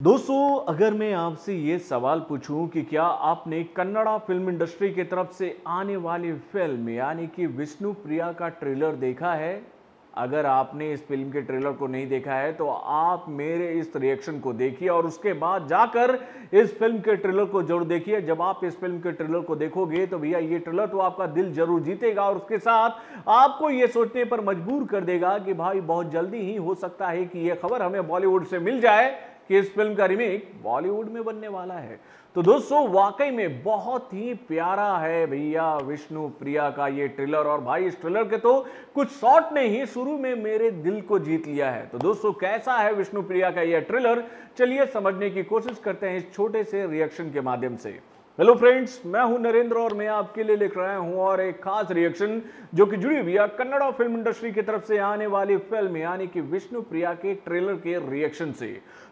दोस्तों, अगर मैं आपसे ये सवाल पूछूँ कि क्या आपने कन्नड़ा फ़िल्म इंडस्ट्री की तरफ़ से आने वाली फ़िल्म, यानी कि विष्णु प्रिया का ट्रेलर देखा है? अगर आपने इस फ़िल्म के ट्रेलर को नहीं देखा है तो आप मेरे इस रिएक्शन को देखिए और उसके बाद जाकर इस फ़िल्म के ट्रेलर को ज़रूर देखिए। जब आप इस फ़िल्म के ट्रेलर को देखोगे तो भैया, ये ट्रेलर तो आपका दिल ज़रूर जीतेगा और उसके साथ आपको ये सोचने पर मजबूर कर देगा कि भाई, बहुत जल्दी ही हो सकता है कि ये खबर हमें बॉलीवुड से मिल जाए। कि इस फ़िल्म का रिमेक बॉलीवुड में बनने वाला है। तो दोस्तों, वाकई में बहुत ही प्यारा है भैया विष्णु प्रिया का ये ट्रिलर और भाई, इस ट्रिलर के तो कुछ शॉट ने ही शुरू में मेरे दिल को जीत लिया है। तो दोस्तों, कैसा है विष्णु प्रिया का यह ट्रिलर चलिए समझने की कोशिश करते हैं इस छोटे से रिएक्शन के माध्यम से। हेलो फ्रेंड्स मैं हूँ नरेंद्र और मैं आपके लिए लिख रहा हूँ और एक खास रिएक्शन जो कि जुड़ी हुई है कन्नड़ा फ़िल्म इंडस्ट्री की तरफ़ से आने वाली फ़िल्म यानी कि विष्णु प्रिया के ट्रेलर के रिएक्शन से।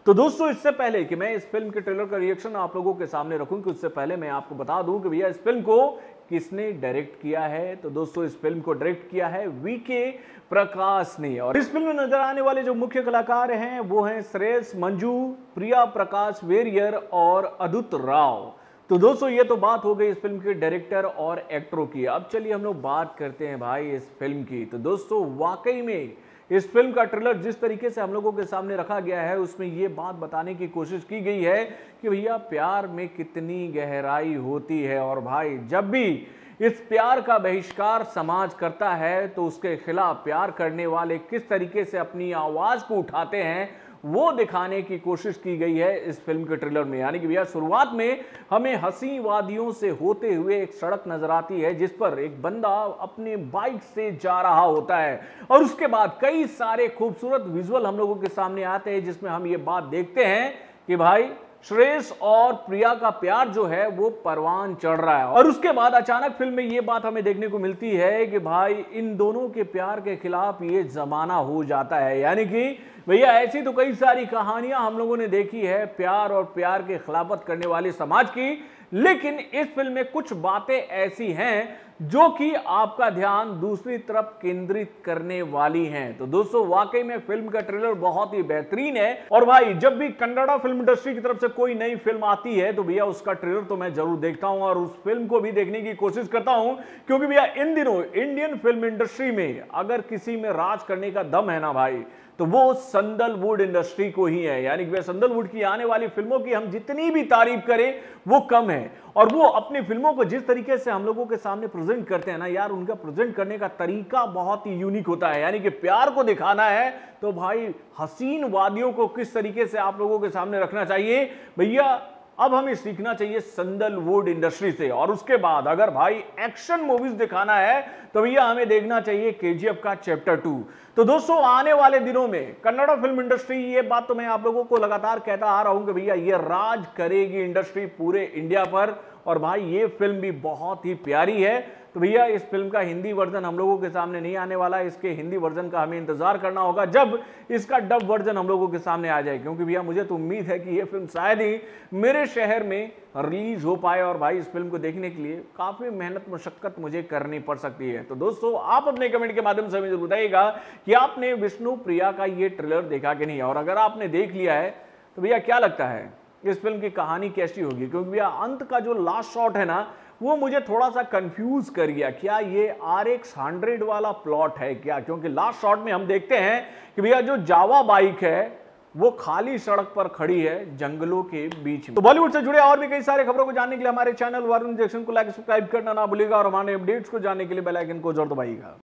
तो दोस्तों, इससे पहले कि मैं इस फ़िल्म के ट्रेलर का रिएक्शन आप लोगों के सामने रखूँ, कि उससे पहले मैं आपको बता दूँ कि भैया इस फ़िल्म को किसने डायरेक्ट किया है। तो दोस्तों, इस फ़िल्म को डायरेक्ट किया है वीके प्रकाश ने और इस फ़िल्म में नज़र आने वाले जो मुख्य कलाकार हैं, वो हैं श्रेयस मंजू, प्रिया प्रकाश वेरियर और अदुत राव। तो दोस्तों, ये तो बात हो गई इस फ़िल्म के डायरेक्टर और एक्टरों की। अब चलिए हम लोग बात करते हैं भाई इस फ़िल्म की। तो दोस्तों, वाकई में इस फ़िल्म का ट्रेलर जिस तरीके से हम लोगों के सामने रखा गया है, उसमें ये बात बताने की कोशिश की गई है कि भैया, प्यार में कितनी गहराई होती है और भाई, जब भी इस प्यार का बहिष्कार समाज करता है तो उसके खिलाफ प्यार करने वाले किस तरीके से अपनी आवाज़ को उठाते हैं वो दिखाने की कोशिश की गई है इस फ़िल्म के ट्रेलर में। यानी कि भैया, शुरुआत में हमें हसी वादियों से होते हुए एक सड़क नज़र आती है, जिस पर एक बंदा अपने बाइक से जा रहा होता है। और उसके बाद कई सारे खूबसूरत विजुअल हम लोगों के सामने आते हैं, जिसमें हम ये बात देखते हैं कि भाई, श्रेयस और प्रिया का प्यार जो है, वो परवान चढ़ रहा है। और उसके बाद अचानक फ़िल्म में ये बात हमें देखने को मिलती है कि भाई, इन दोनों के प्यार के खिलाफ ये जमाना हो जाता है। यानी कि भैया, ऐसी तो कई सारी कहानियाँ हम लोगों ने देखी है, प्यार और प्यार के खिलाफत करने वाले समाज की। लेकिन इस फ़िल्म में कुछ बातें ऐसी हैं जो कि आपका ध्यान दूसरी तरफ़ केंद्रित करने वाली हैं। तो दोस्तों, वाकई में फ़िल्म का ट्रेलर बहुत ही बेहतरीन है। और भाई, जब भी कन्नड़ा फ़िल्म इंडस्ट्री की तरफ़ से कोई नई फ़िल्म आती है तो भैया, उसका ट्रेलर तो मैं ज़रूर देखता हूँ और उस फ़िल्म को भी देखने की कोशिश करता हूँ। क्योंकि भैया, इन दिनों इंडियन फ़िल्म इंडस्ट्री में अगर किसी में राज करने का दम है ना भाई तो वो संदलवुड इंडस्ट्री को ही है। यानी कि संदलवुड की आने वाली फ़िल्मों की हम जितनी भी तारीफ़ करें, वो कम है। और वो अपनी फ़िल्मों को जिस तरीके से हम लोगों के सामने प्रेजेंट करते हैं ना, यार उनका प्रेजेंट करने का तरीका बहुत ही यूनिक होता है। यानी कि प्यार को दिखाना है तो भाई हसीन वादियों को किस तरीके से आप लोगों के सामने रखना चाहिए? भैया अब हमें सीखना चाहिए संदलवुड इंडस्ट्री से। और उसके बाद अगर भाई एक्शन मूवीज़ दिखाना है तो भैया हमें देखना चाहिए केजीएफ का चैप्टर टू तो दोस्तों, आने वाले दिनों में कन्नड़ा फ़िल्म इंडस्ट्री ये बात तो मैं आप लोगों को लगातार कहता आ रहा हूँ कि भैया ये राज करेगी इंडस्ट्री पूरे इंडिया पर। और भाई, ये फ़िल्म भी बहुत ही प्यारी है। तो भैया, इस फ़िल्म का हिंदी वर्जन हम लोगों के सामने नहीं आने वाला। इसके हिंदी वर्जन का हमें इंतज़ार करना होगा जब इसका डब वर्जन हम लोगों के सामने आ जाए। क्योंकि भैया, मुझे तो उम्मीद है कि ये फ़िल्म शायद ही मेरे शहर में रिलीज़ हो पाए और भाई, इस फ़िल्म को देखने के लिए काफ़ी मेहनत, मुशक्कत मुझे करनी पड़ सकती है। तो दोस्तों, आप अपने कमेंट के माध्यम से मुझे बताइएगा कि आपने विष्णु प्रिया का ये ट्रेलर देखा कि नहीं? और अगर आपने देख लिया है तो भैया, क्या लगता है? इस फ़िल्म की कहानी कैसी होगी? क्योंकि भैया, अंत का जो लास्ट शॉट है ना, वो मुझे थोड़ा सा कंफ्यूज कर गया। क्या ये आर एक्स हंड्रेड वाला प्लॉट है क्या? क्योंकि लास्ट शॉट में हम देखते हैं कि भैया, जो जावा बाइक है, वो खाली सड़क पर खड़ी है, जंगलों के बीच में। तो बॉलीवुड से जुड़े और भी कई सारे खबरों को जानने के लिए हमारे चैनल वरुण जैक्सन को लाइक सब्सक्राइब करना ना भूलिएगा और हमारे अपडेट्स को जानने के लिए बेल आइकन को ज़ोर दबाइएगा।